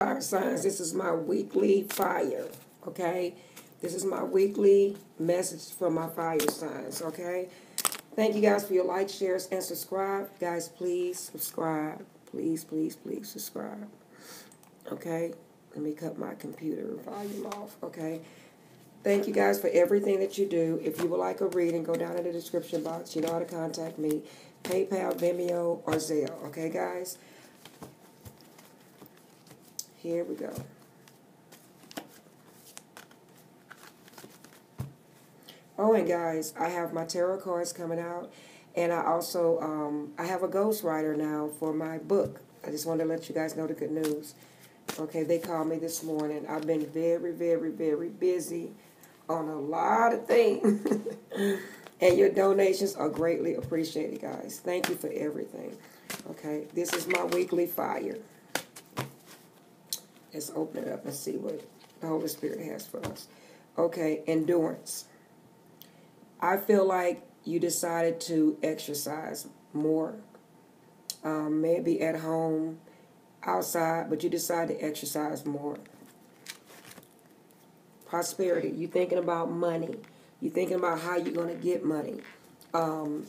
fire signs. This is my weekly fire, okay? This is my weekly message for my fire signs, okay? Thank you guys for your likes, shares, and subscribe. Guys, please subscribe. Please, please, please subscribe. Okay? Let me cut my computer volume off, okay? Thank you guys for everything that you do. If you would like a reading, go down in the description box. You know how to contact me. PayPal, Venmo, or Zelle. Okay, guys? Here we go. Oh, and guys, I have my tarot cards coming out, and I also um, I have a ghostwriter now for my book. I just wanted to let you guys know the good news. Okay, they called me this morning. I've been very, very, very busy on a lot of things. and your donations are greatly appreciated, guys. Thank you for everything. Okay, this is my weekly fire. Let's open it up and see what the Holy Spirit has for us. Okay, endurance. I feel like you decided to exercise more, um, maybe at home, outside, but you decided to exercise more. Prosperity. You thinking about money. You thinking about how you're going to get money. Um,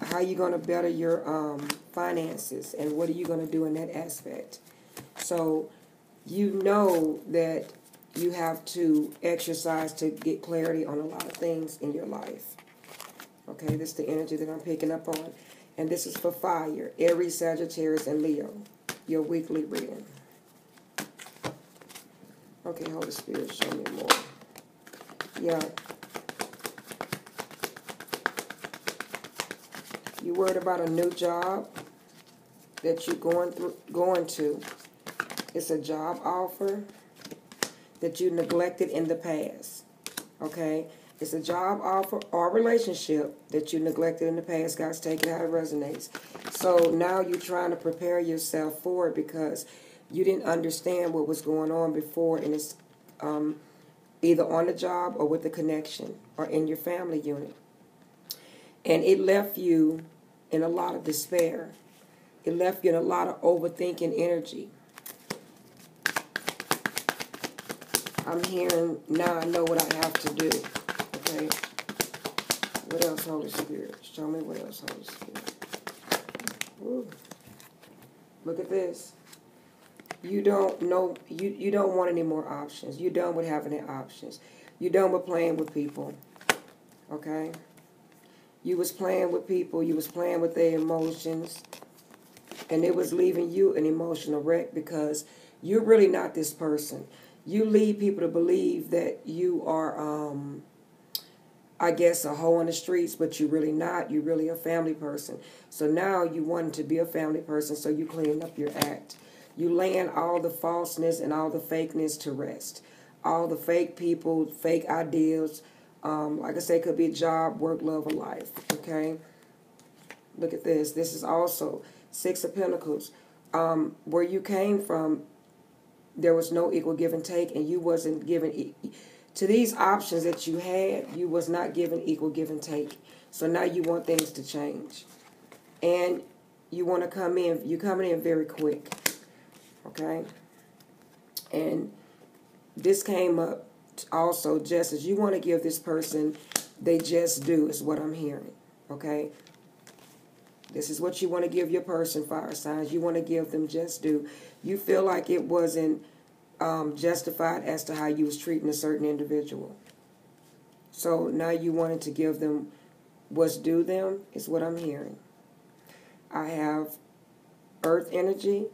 how you're going to better your um, finances and what are you going to do in that aspect. So you know that you have to exercise to get clarity on a lot of things in your life. Okay, this is the energy that I'm picking up on. And this is for fire, Aries, Sagittarius, and Leo, your weekly reading. Okay, Holy Spirit, show me more. Yeah. You worried about a new job that you're going through going to. It's a job offer that you neglected in the past. Okay? It's a job offer or relationship that you neglected in the past. God's taking how it resonates. So now you're trying to prepare yourself for it because you didn't understand what was going on before and it's um, either on the job or with the connection or in your family unit. And it left you in a lot of despair. It left you in a lot of overthinking energy. I'm hearing now I know what I have to do. Okay. What else, Holy Spirit? Show me what else, Holy Spirit. Ooh. Look at this. You don't know you, you don't want any more options. You're done with having any options. You're done with playing with people. Okay? You was playing with people, you was playing with their emotions, and it was leaving you an emotional wreck because you're really not this person you lead people to believe that you are, um, I guess, a hoe in the streets, but you're really not. You're really a family person. So now you want to be a family person, so you clean up your act. You laying all the falseness and all the fakeness to rest. All the fake people, fake ideals. Um, like I say, could be a job, work, love, or life. Okay? Look at this. This is also Six of Pentacles. Um, where you came from, there was no equal give and take, and you wasn't given e- to these options that you had. You was not given equal give and take. So now you want things to change, and you want to come in. You're coming in very quick, okay? And this came up also just as you want to give this person they just do is what I'm hearing, okay? This is what you want to give your person, fire signs. You want to give them just do. You feel like it wasn't um, justified as to how you was treating a certain individual. So now you wanted to give them what's due them, is what I'm hearing. I have earth energy,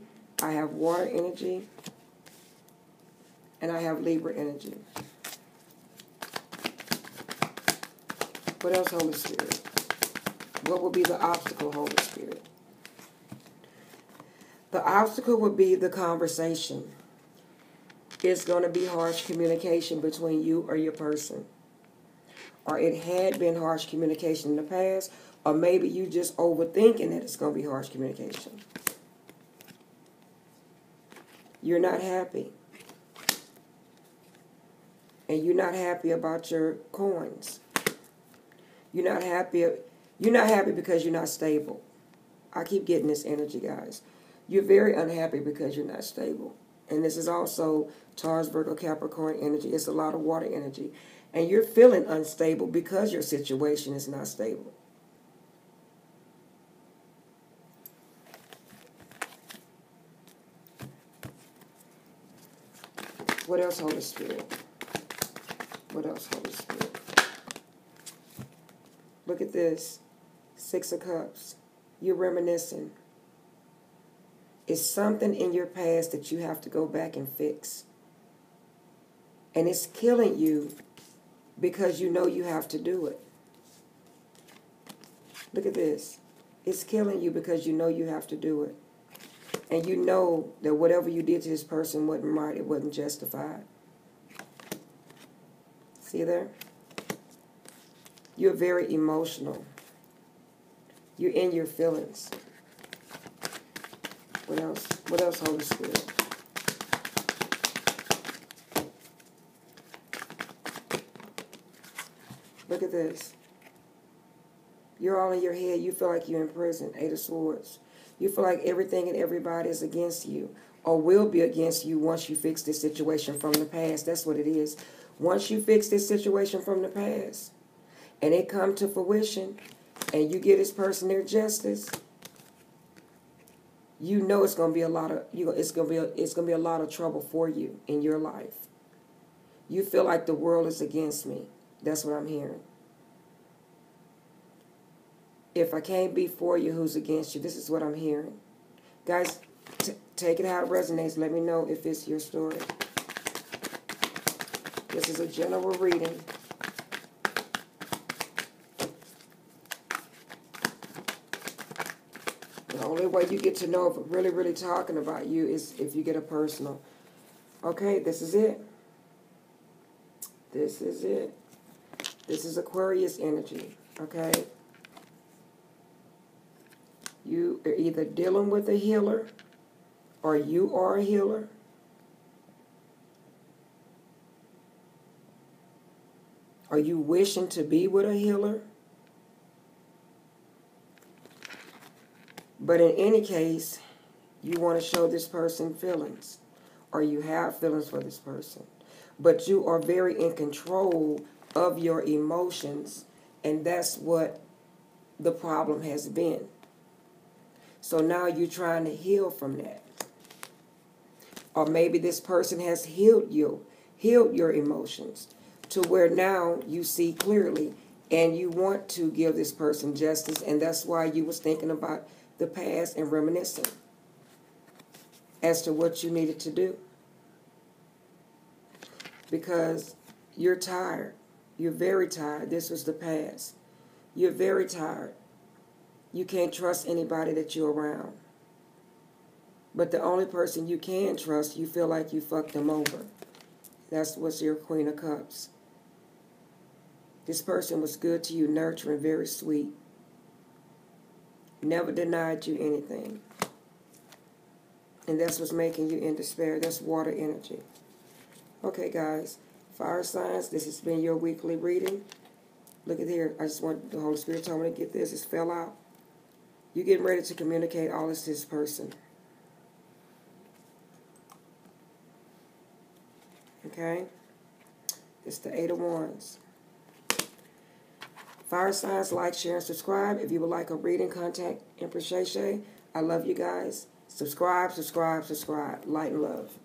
I have water energy, and I have Libra energy. What else, Holy Spirit? What will be the obstacle, Holy Spirit? The obstacle would be the conversation. It's going to be harsh communication between you or your person. Or it had been harsh communication in the past, or maybe you just overthinking that it's going to be harsh communication. You're not happy. And you're not happy about your coins. You're not happy you're not happy because you're not stable. I keep getting this energy, guys. You're very unhappy because you're not stable. And this is also Taurus, Virgo, Capricorn energy. It's a lot of water energy. And you're feeling unstable because your situation is not stable. What else, Holy Spirit? What else, Holy Spirit? Look at this. Six of Cups. You're reminiscing. It's something in your past that you have to go back and fix. And it's killing you because you know you have to do it. Look at this. It's killing you because you know you have to do it. And you know that whatever you did to this person wasn't right, it wasn't justified. See there? You're very emotional. You're in your feelings. What else? What else, Holy Spirit? Look at this. You're all in your head. You feel like you're in prison. Eight of Swords. You feel like everything and everybody is against you or will be against you once you fix this situation from the past. That's what it is. Once you fix this situation from the past and it come to fruition, and you give this person their justice, you know it's to be a lot of you. It's to be a, it's going to be a lot of trouble for you in your life. You feel like the world is against me. That's what I'm hearing. If I can't be for you, who's against you? This is what I'm hearing. Guys, take it how it resonates. Let me know if it's your story. This is a general reading. only way you get to know if I'm really, really talking about you is if you get a personal. Okay, this is it. This is it. This is Aquarius energy, okay? You are either dealing with a healer or you are a healer. Are you wishing to be with a healer? But in any case, you want to show this person feelings, or you have feelings for this person. But you are very in control of your emotions, and that's what the problem has been. So now you're trying to heal from that. Or maybe this person has healed you, healed your emotions to where now you see clearly and you want to give this person justice and that's why you was thinking about the past and reminiscing as to what you needed to do. Because you're tired. You're very tired. This was the past. You're very tired. You can't trust anybody that you're around. But the only person you can trust, you feel like you fucked them over. That's what's your Queen of Cups. This person was good to you, nurturing, very sweet. Never denied you anything. And that's what's making you in despair. That's water energy. Okay, guys. Fire signs, this has been your weekly reading. Look at here. I just want the Holy Spirit told me to get this. It fell out. You're getting ready to communicate all this to this person. Okay? It's the Eight of Wands. Fire signs, like, share, and subscribe. If you would like a reading, contact Empress Shay Shay. I love you guys. Subscribe, subscribe, subscribe. Light and love.